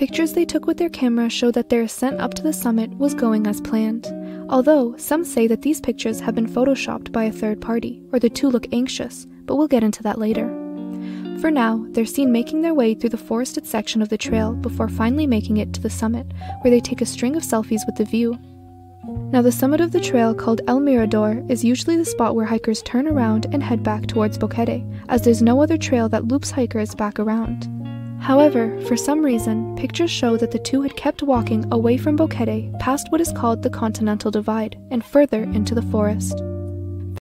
Pictures they took with their camera show that their ascent up to the summit was going as planned. Although, some say that these pictures have been photoshopped by a third party, or the two look anxious, but we'll get into that later. For now, they're seen making their way through the forested section of the trail before finally making it to the summit, where they take a string of selfies with the view. Now, the summit of the trail, called El Mirador, is usually the spot where hikers turn around and head back towards Boquete, as there's no other trail that loops hikers back around. However, for some reason, pictures show that the two had kept walking away from Boquete past what is called the Continental Divide and further into the forest.